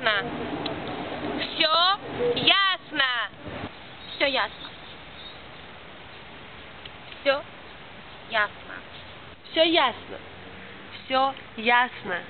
ясно. Все ясно. Все ясно. Все ясно. Все ясно. Все ясно.